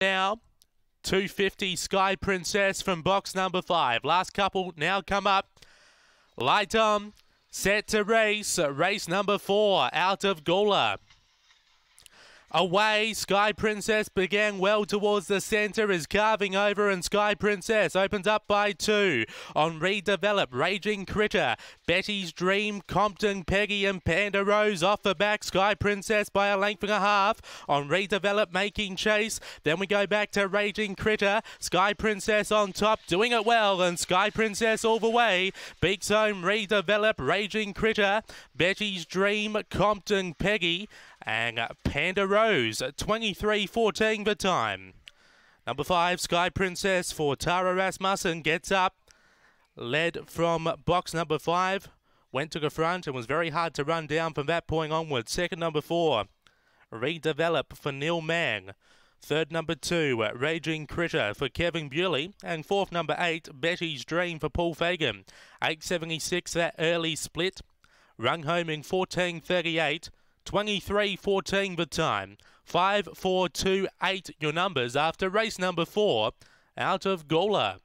now. 250 Sky Princess from box number five. Last couple now come up. Light on. Set to race. Race number four out of Gawler. Away, Sky Princess began well towards the centre, is carving over, and Sky Princess opens up by two. On redevelop, Raging Critter, Betty's Dream, Compton, Peggy, and Panda Rose off the back. Sky Princess by a length and a half. On redevelop, Making Chase. Then we go back to Raging Critter, Sky Princess on top, doing it well, and Sky Princess all the way. Beaks home, redevelop, Raging Critter, Betty's Dream, Compton, Peggy, and Panda Rose, 23-14 the time. Number five, Sky Princess for Tara Rasmussen gets up, led from box number five, went to the front and was very hard to run down from that point onwards. Second, number four, Redevelop for Neil Mang. Third, number two, Raging Critter for Kevin Bewley. And fourth, number eight, Betty's Dream for Paul Fagan. 876, that early split. Rung home in 1438. 23-14 the time. 5, 4, 2, 8 your numbers after race number 4 out of Gawler.